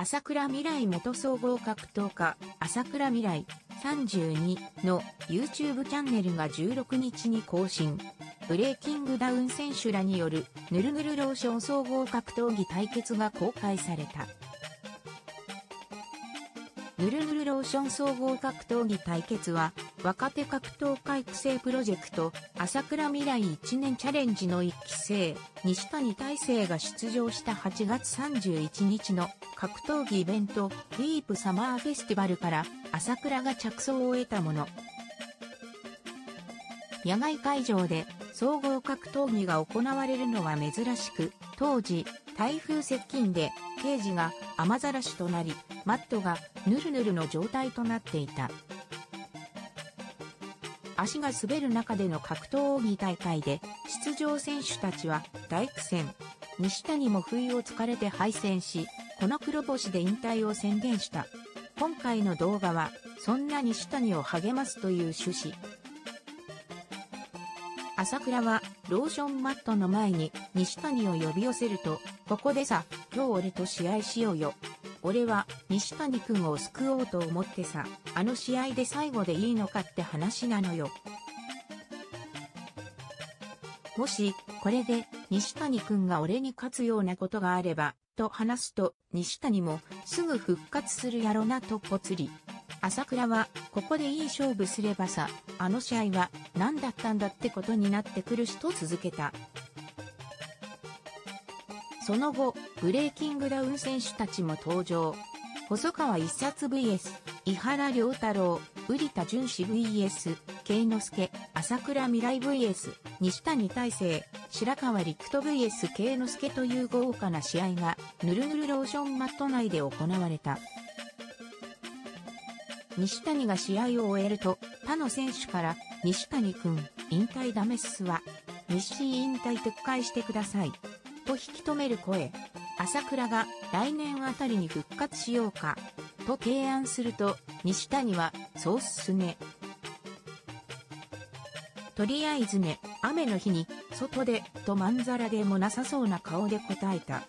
朝倉未来元総合格闘家、朝倉未来32の YouTube チャンネルが16日に更新。ブレイキングダウン選手らによるヌルヌルローション総合格闘技対決が公開された。ヌルヌルローション総合格闘技対決は、若手格闘家育成プロジェクト、朝倉未来1年チャレンジの1期生、西谷大成が出場した8月31日の格闘技イベント、ディープサマーフェスティバルから朝倉が着想を得たもの。野外会場で総合格闘技が行われるのは珍しく、当時、台風接近で、ケージが雨ざらしとなり、マットがヌルヌルの状態となっていた。足が滑る中での格闘技大会で、出場選手たちは大苦戦。西谷も不意を突かれて敗戦し、この黒星で引退を宣言した。今回の動画は、そんな西谷を励ますという趣旨。朝倉はローションマットの前に西谷を呼び寄せると、ここでさ、今日俺と試合しようよ。俺は西谷くんを救おうと思ってさ、あの試合で最後でいいのかって話なのよ。もし、これで西谷くんが俺に勝つようなことがあれば、と話すと、西谷もすぐ復活するやろなとぽつり。朝倉は、ここでいい勝負すればさ、あの試合は何だったんだってことになってくるしと続けた。その後、ブレイキングダウン選手たちも登場。細川一冊 VS、伊原良太郎、瓜田淳史 VS、慶之助、朝倉未来 VS、西谷大成、白川陸斗 VS 慶之助という豪華な試合が、ぬるぬるローションマット内で行われた。西谷が試合を終えると、他の選手から、西谷くん、引退ダメっすわ。西引退撤回してください。と引き止める声。朝倉が来年あたりに復活しようか。と提案すると、西谷は、そうっすね。とりあえずね、雨の日に、外で、とまんざらでもなさそうな顔で答えた。